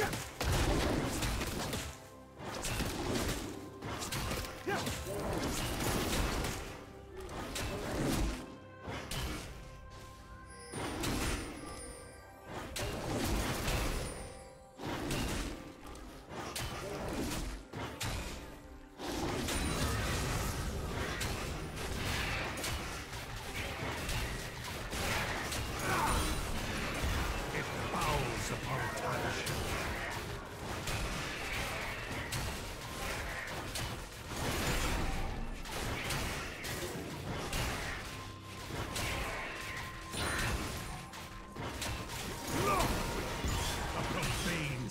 It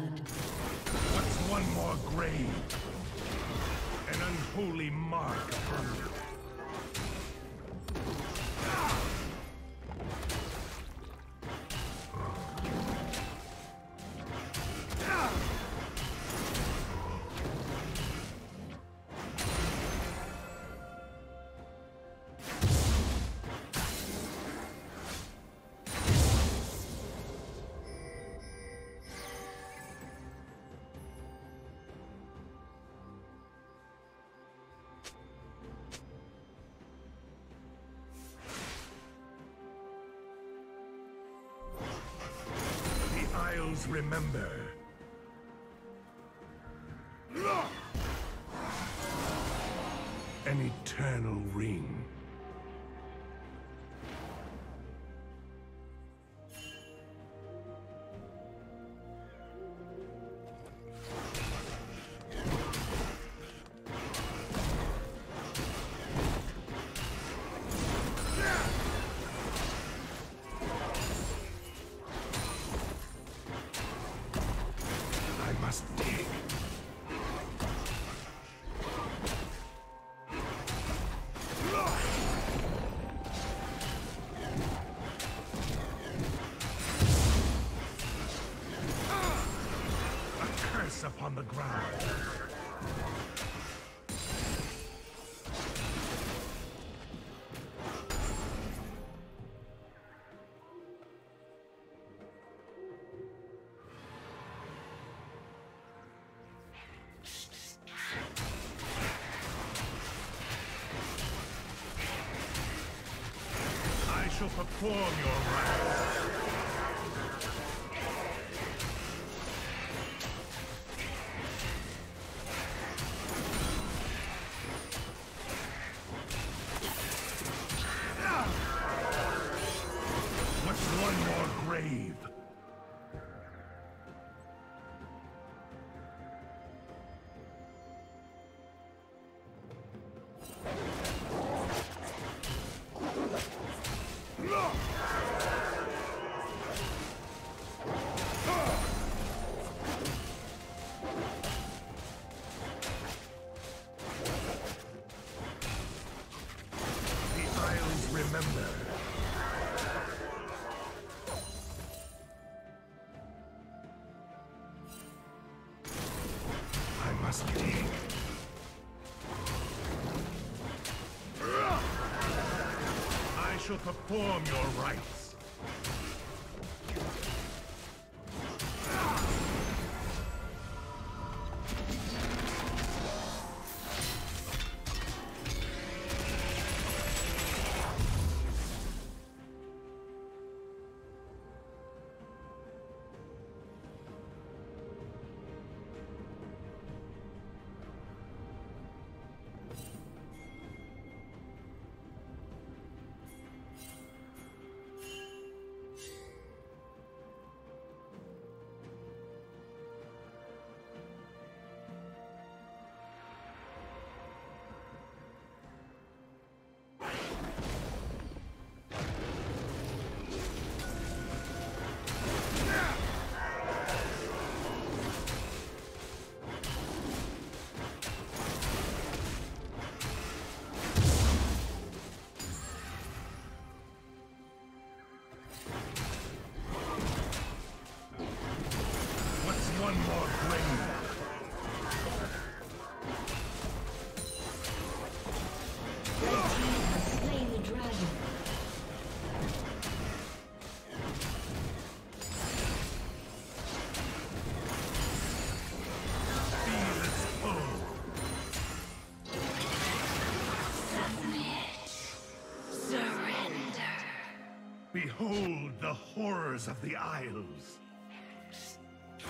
Blood. What's one more grave? An unholy mark Remember. An eternal ring. Must dig. Perform your rites. Perform your rites. Of the Isles. The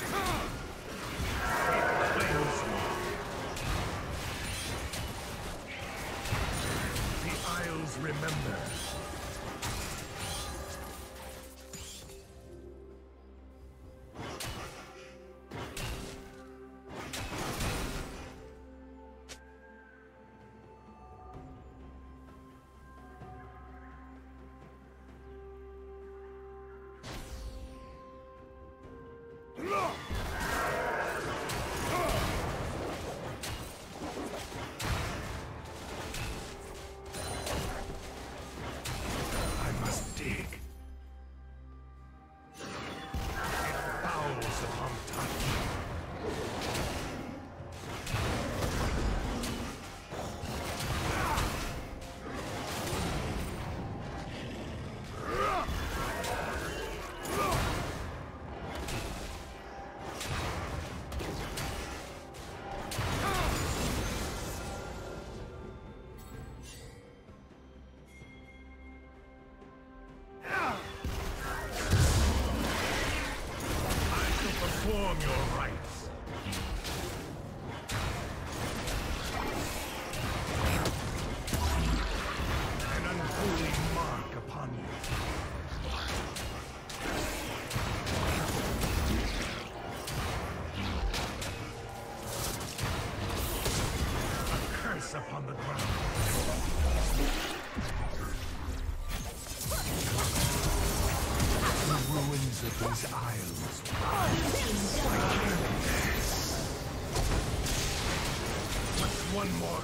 Isles remember.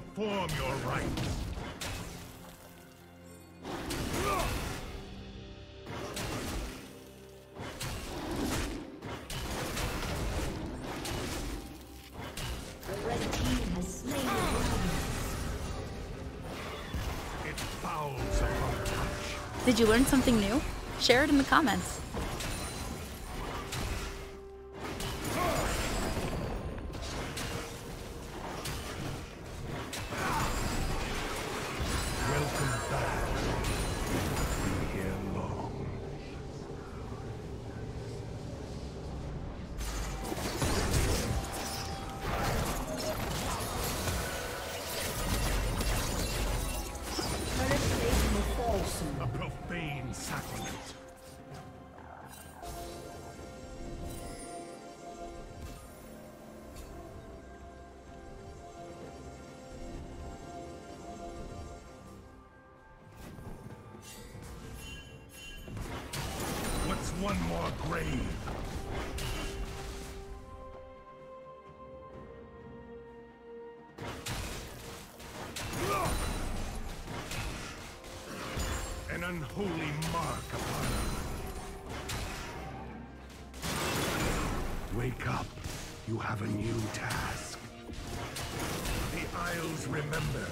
Perform your rites. The red team has slain the dragon. It fouls upon touch. Did you learn something new? Share it in the comments. One more grave? An unholy mark upon her. Wake up. You have a new task. The Isles remember.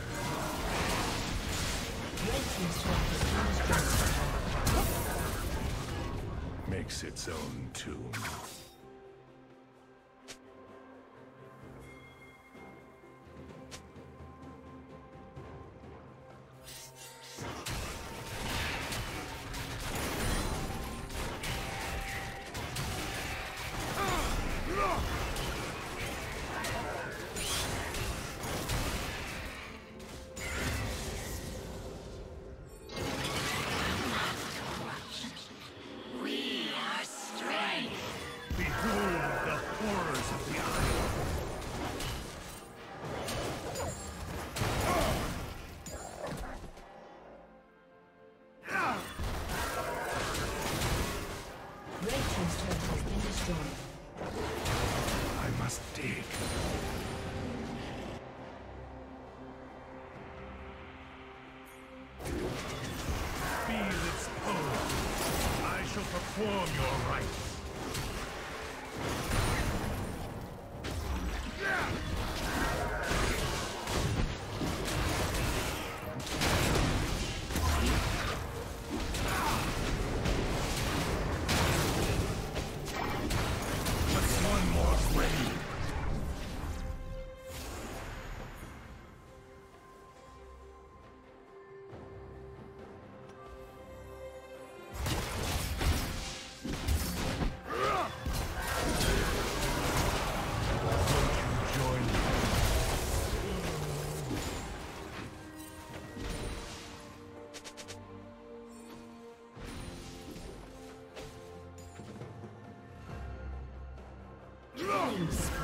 Has been destroyed. Makes its own tomb. Perform Killing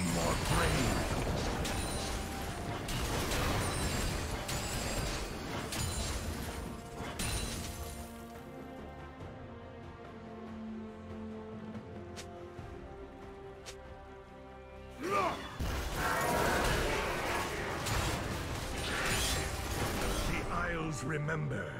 One more remember.